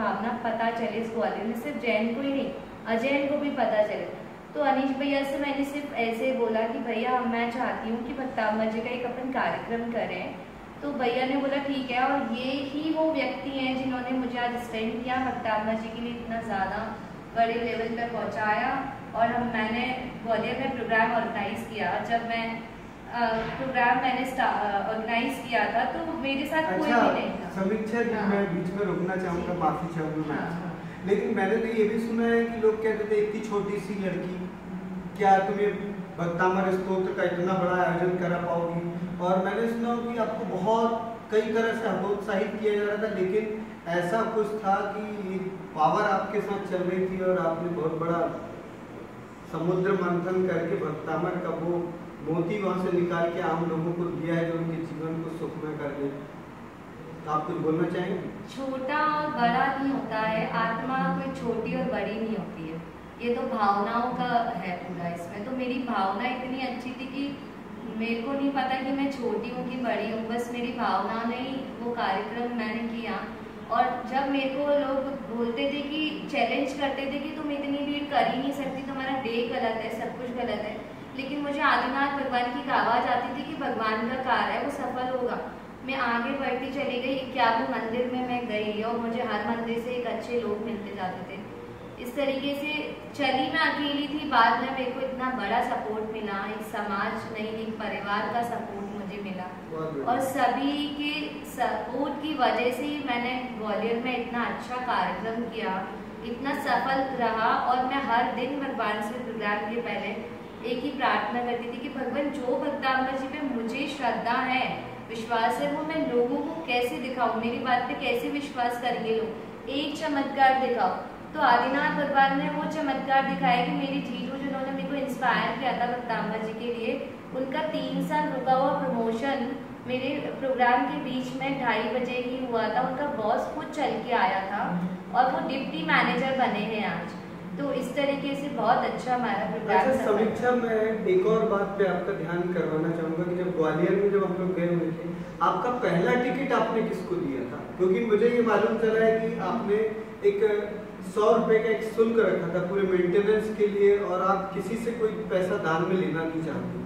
भावना पता चले इस ग्वालियर में, सिर्फ़ जैन को ही नहीं, अजैन को भी पता चले। तो अनिश भैया से मैंने सिर्फ़ ऐसे बोला कि भैया, मैं चाहती हूँ कि भक्ताम्बा जी का एक अपन कार्यक्रम करें। तो भैया ने बोला, ठीक है। और ये ही वो व्यक्ति हैं जिन्होंने मुझे आज स्टैंड किया भक्ताम्बा जी के लिए इतना ज़्यादा बड़े लेवल पर पहुँचाया। और हम, मैंने ग्वालियर में प्रोग्राम ऑर्गेनाइज किया। जब मैं प्रोग्राम मैंने ऑर्गेनाइज किया था तो मेरे साथ अच्छा, कोई भी नहीं था समीक्षा जी हाँ। मैं बीच में रोकना चाहूँगा माफ़ी चाहूँगा मैं हाँ, हाँ। लेकिन मैंने तो ये भी सुना है कि लोग कहते थे इतनी छोटी सी लड़की क्या तुम्हें भक्तामर स्तोत्र का इतना बड़ा आयोजन करा पाओगी और मैंने सुना कि आपको बहुत कई तरह से हतोत्साहित किया जा रहा था लेकिन ऐसा कुछ था कि पावर आपके साथ चल रही थी और आपने बहुत बड़ा समुद्र मंथन करके भक्तामर का वो मोती वहाँ से निकाल के आम लोगों को दिया है जो उनके जीवन को सुखमय कर दे। आप कुछ बोलना चाहेंगे? छोटा और बड़ा नहीं होता है, आत्मा कोई छोटी और बड़ी नहीं होती है। ये तो भावनाओं का है पूरा इसमें। तो मेरी भावना इतनी अच्छी थी कि मेरे को नहीं पता कि मैं छोटी हूँ कि बड़ी हूँ, बस मेरी भावना ने ही वो कार्यक्रम मैंने किया। और जब मेरे को लोग बोलते थे कि चैलेंज करते थे कि तुम इतनी भीड़ कर ही नहीं सकती, तुम्हारा डे गलत है, सब कुछ गलत है लेकिन मुझे आदिनाथ भगवान की आवाज़ आती थी कि भगवान का कार्य है, वो सफल होगा। मैं आगे बढ़ती चली गई इक्यावन मंदिर में मैं गई और मुझे हर मंदिर से एक अच्छे लोग मिलते जाते थे। इस तरीके से चली मैं अकेली थी, बाद में मेरे को इतना बड़ा सपोर्ट मिला, एक समाज, नहीं, एक परिवार का सपोर्ट मुझे मिला। और सभी के सपोर्ट की वजह से ही मैंने ग्वालियर में इतना अच्छा कार्यक्रम किया, इतना सफल रहा और मैं हर दिन भगवान से प्रोग्राम के पहले एक ही प्रार्थना करती थी कि भगवान, जो भक्ताम्बा जी पे मुझे श्रद्धा है, विश्वास है, वो मैं लोगों को कैसे दिखाऊँ? मेरी बात पे कैसे विश्वास करेंगे लोग? एक चमत्कार दिखाओ। तो आदिनाथ भगवान ने वो चमत्कार दिखाया कि मेरी जीजू जिन्होंने मेरे को इंस्पायर किया था भक्ताम्बा जी के लिए, उनका तीन साल रुका हुआ प्रमोशन मेरे प्रोग्राम के बीच में ढाई बजे ही हुआ था। उनका बॉस खुद चल के आया था और वो डिप्टी मैनेजर बने हैं आज। तो इस तरीके से बहुत अच्छा हमारा प्रोग्राम अच्छा समीक्षा मैं एक और बात पे आपका ध्यान करवाना चाहूँगा कि जब ग्वालियर में जब हम लोग गए हुए थे आपका पहला टिकट आपने किसको दिया था? क्योंकि मुझे ये मालूम चला है कि आपने एक सौ रुपए का एक शुल्क रखा था पूरे मेंटेनेंस के लिए और आप किसी से कोई पैसा दान में लेना नहीं चाहते